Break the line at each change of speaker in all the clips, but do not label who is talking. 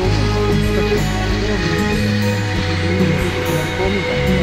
みたいな。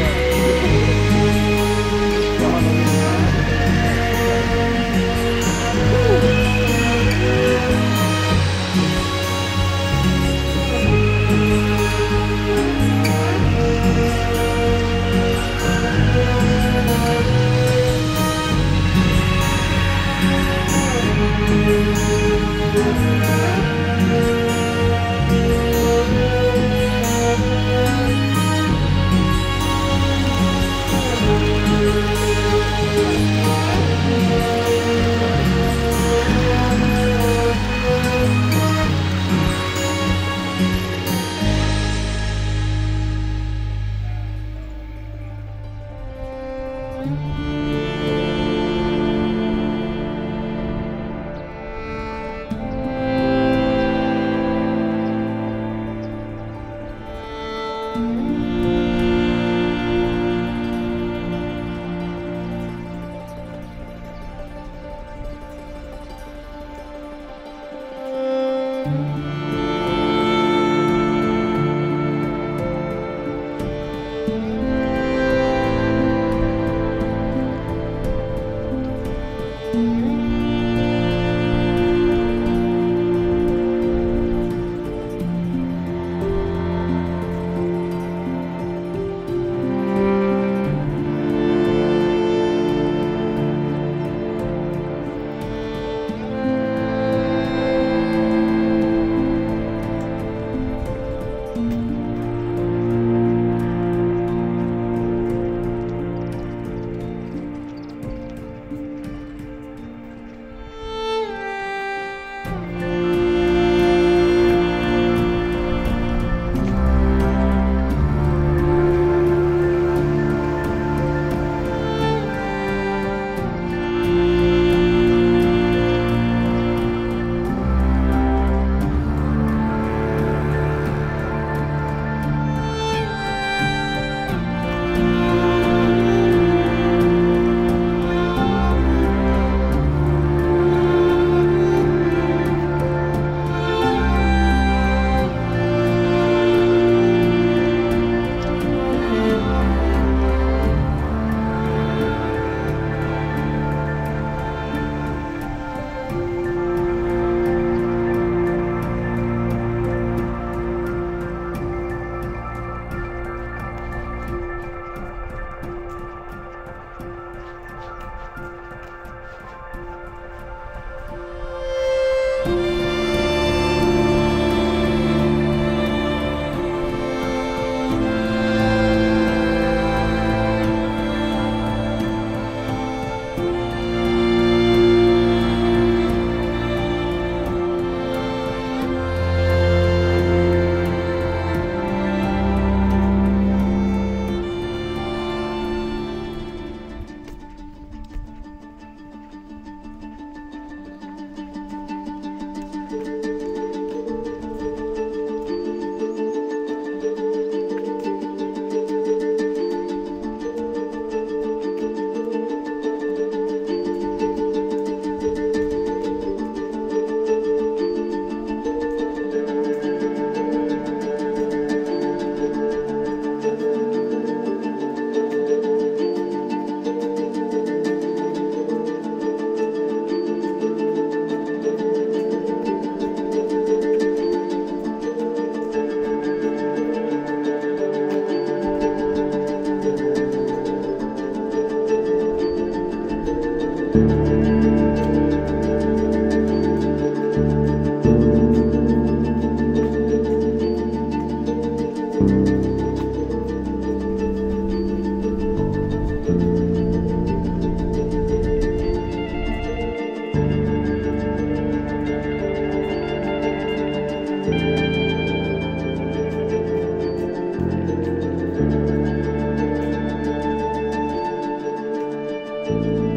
you